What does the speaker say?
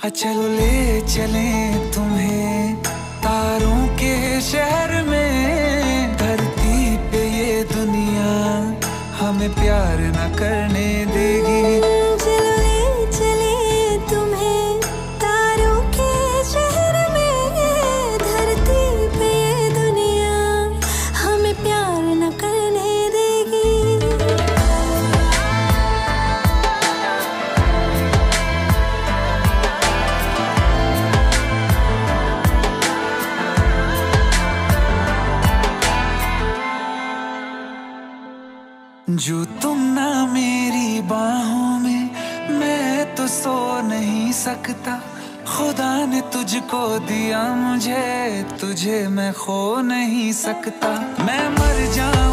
चलो ले चले तुम्हें। तारों के शहर में धरती पे ये दुनिया हमें प्यार न करने देगी। जो तुम ना मेरी बाहों में, मैं तो सो नहीं सकता। खुदा ने तुझको दिया मुझे, तुझे मैं खो नहीं सकता। मैं मर जाऊँगा